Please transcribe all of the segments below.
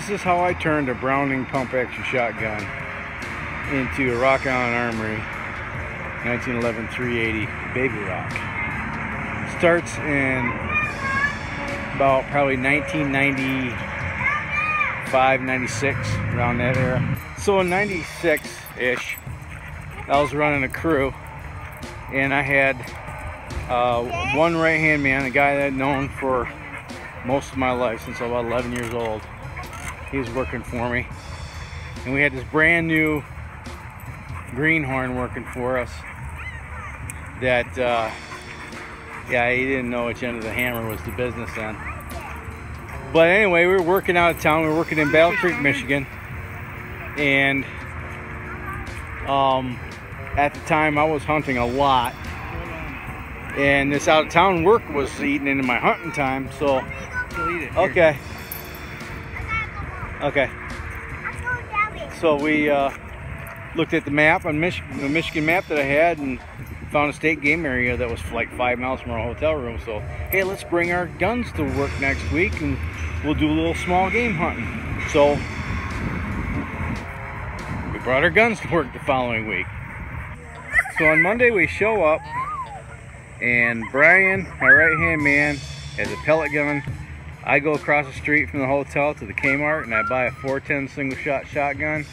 This is how I turned a Browning pump action shotgun into a Rock Island Armory 1911 380 Baby Rock. Starts in about probably 1995, 96, around that era. So in 96-ish, I was running a crew and I had uh, one right-hand man, a guy that I'd known for most of my life since I was about 11 years old. He was working for me. And we had this brand new greenhorn working for us that, uh, yeah, he didn't know which end of the hammer was the business end. But anyway, we were working out of town. We were working in Battle Creek, Michigan. And um, at the time, I was hunting a lot. And this out of town work was eating into my hunting time. So, okay. Okay. So we uh, looked at the map on Mich the Michigan map that I had and found a state game area that was like five miles from our hotel room. So, hey, let's bring our guns to work next week and we'll do a little small game hunting. So, we brought our guns to work the following week. So on Monday we show up and Brian, my right hand man, has a pellet gun I go across the street from the hotel to the Kmart and I buy a 410 single shot shotgun.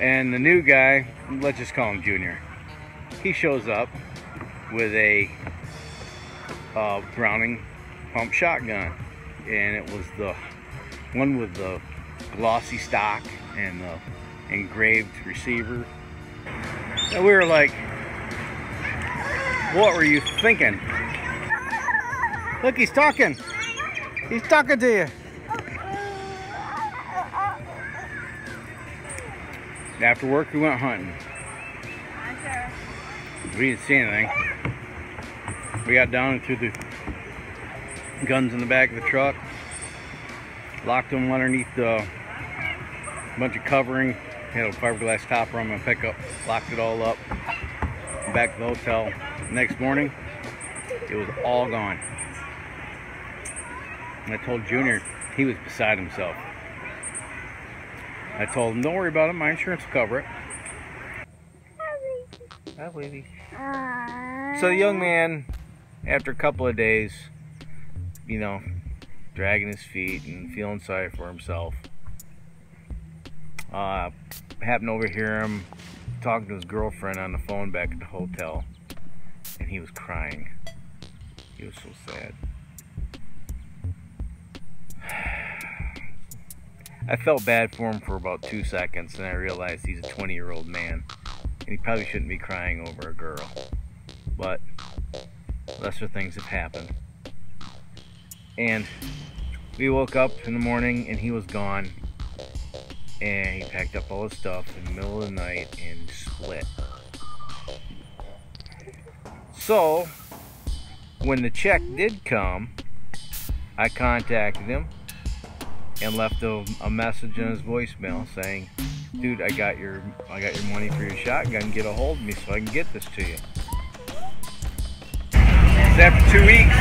And the new guy, let's just call him Junior, he shows up with a uh, Browning pump shotgun. And it was the one with the glossy stock and the engraved receiver. And we were like, what were you thinking? Look, he's talking. He's talking to you. After work, we went hunting. We didn't see anything. We got down and threw the guns in the back of the truck, locked them underneath a bunch of covering, had a fiberglass topper on my pickup, locked it all up, back to the hotel. Next morning, it was all gone. And I told Junior he was beside himself. I told him, don't worry about it, my insurance will cover it. Hi, baby. So the young man, after a couple of days, you know, dragging his feet and feeling sorry for himself, uh, happened to overhear him talking to his girlfriend on the phone back at the hotel, and he was crying. He was so sad. I felt bad for him for about two seconds, and I realized he's a 20 year old man, and he probably shouldn't be crying over a girl. But lesser things have happened. And we woke up in the morning, and he was gone. And he packed up all his stuff in the middle of the night and split. So, when the check did come, I contacted him and left a, a, message in his voicemail saying, "Dude, I got your I got your money for your shotgun. Get a hold of me so I can get this to you." So after two weeks,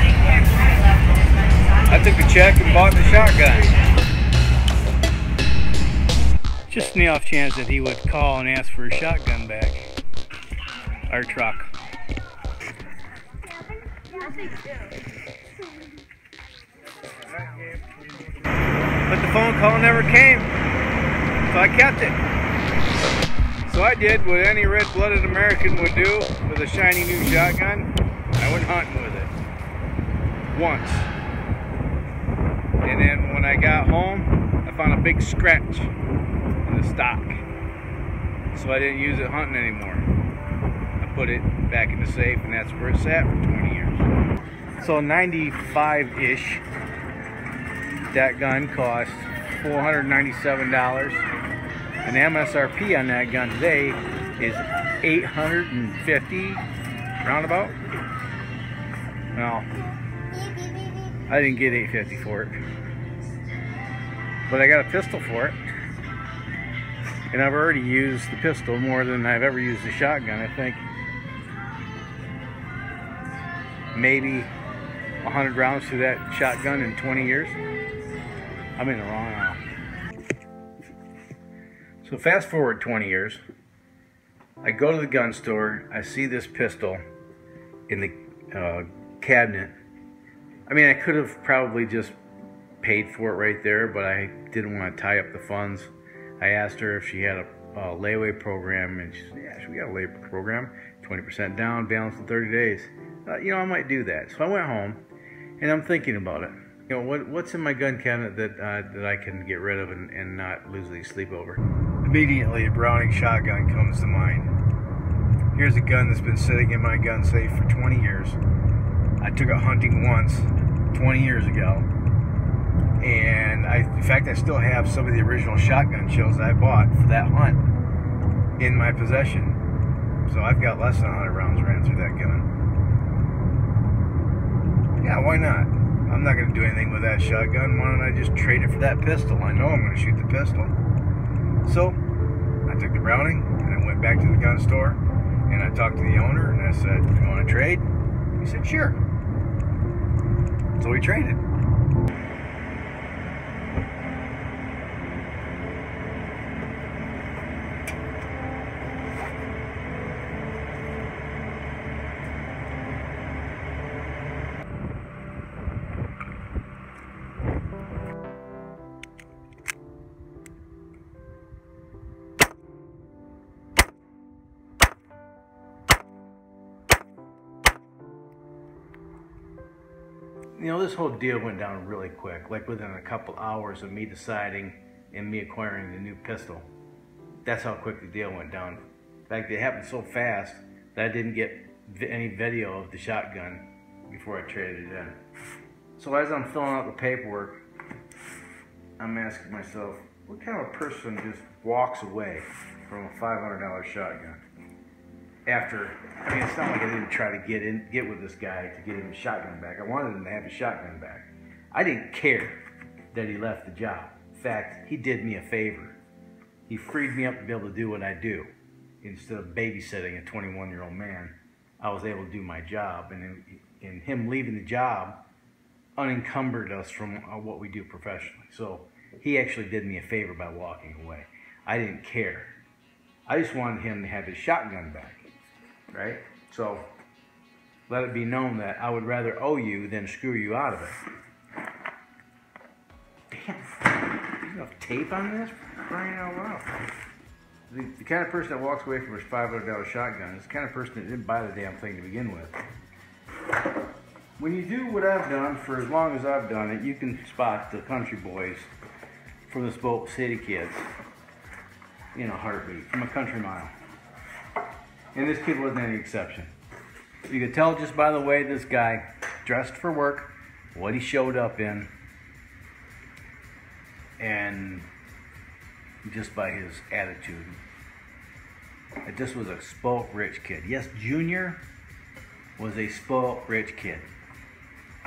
I took the check and bought the shotgun. Just in the off chance that he would call and ask for his shotgun back. Our truck. But the phone call never came. So I kept it. So I did what any red-blooded American would do with a shiny new shotgun. I went hunting with it. Once. And then when I got home, I found a big scratch in the stock. So I didn't use it hunting anymore. I put it back in the safe and that's where it sat for 20 years. So 95-ish that gun cost $497 and MSRP on that gun today is 850 roundabout. No I didn't get 850 for it but I got a pistol for it. And I've already used the pistol more than I've ever used the shotgun. I think maybe 100 rounds to that shotgun in 20 years I'm in the wrong now. So fast forward 20 years. I go to the gun store. I see this pistol in the uh, cabinet. I mean, I could have probably just paid for it right there, but I didn't want to tie up the funds. I asked her if she had a, a layaway program, and she said, "Yeah, we got a layaway program, 20% down, balance in 30 days." Uh, you know, I might do that. So I went home, and I'm thinking about it. You know, what what's in my gun cabinet that uh, that I can get rid of and, and not lose any sleep over? Immediately, a Browning shotgun comes to mind. Here's a gun that's been sitting in my gun safe for 20 years. I took it hunting once, 20 years ago, and I, in fact, I still have some of the original shotgun shells that I bought for that hunt in my possession. So I've got less than 100 rounds ran through that gun. Yeah, why not? I'm not going to do anything with that shotgun. Why don't I just trade it for that pistol? I know I'm going to shoot the pistol. So I took the Browning and I went back to the gun store and I talked to the owner and I said, "Do "You want to trade?" He said, "Sure." So we traded. You know, this whole deal went down really quick, like within a couple hours of me deciding and me acquiring the new pistol. That's how quick the deal went down. In fact, it happened so fast that I didn't get any video of the shotgun before I traded it in. So as I'm filling out the paperwork, I'm asking myself, what kind of person just walks away from a $500 shotgun? After, I mean, it's not like I didn't try to get in, get with this guy to get him a shotgun back. I wanted him to have his shotgun back. I didn't care that he left the job. In fact, he did me a favor. He freed me up to be able to do what I do. Instead of babysitting a 21 year old man, I was able to do my job. And him leaving the job, unencumbered us from uh, what we do professionally. So he actually did me a favor by walking away. I didn't care. I just wanted him to have his shotgun back right? So let it be known that I would rather owe you than screw you out of it. Damn, enough tape on this? Crying out oh, loud. The, the kind of person that walks away from his $500 shotgun is the kind of person that didn't buy the damn thing to begin with. When you do what I've done for as long as I've done it, you can spot the country boys from the Spoke City kids in a heartbeat, from a country mile. And this kid wasn't any exception. You could tell just by the way this guy dressed for work, what he showed up in, and just by his attitude. That this was a spoke rich kid. Yes, Junior was a spoke rich kid.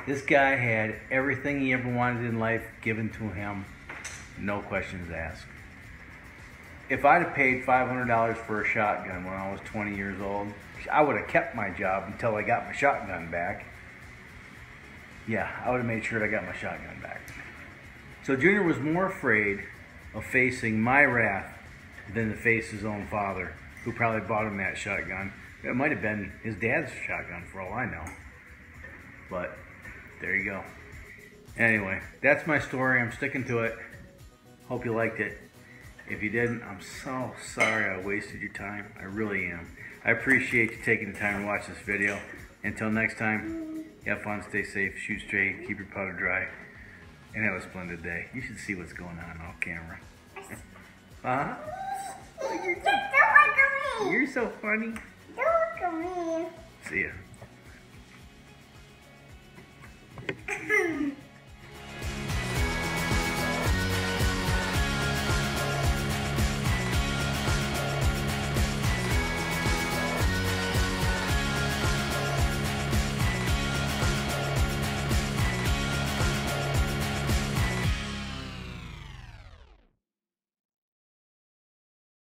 This guy had everything he ever wanted in life given to him, no questions asked if I'd have paid $500 for a shotgun when I was 20 years old, I would have kept my job until I got my shotgun back. Yeah, I would have made sure I got my shotgun back. So Junior was more afraid of facing my wrath than to face his own father, who probably bought him that shotgun. It might have been his dad's shotgun for all I know. But there you go. Anyway, that's my story. I'm sticking to it. Hope you liked it. If you didn't, I'm so sorry I wasted your time. I really am. I appreciate you taking the time to watch this video. Until next time, have fun, stay safe, shoot straight, keep your powder dry, and have a splendid day. You should see what's going on off camera. huh? You're so funny. Look at me. See ya.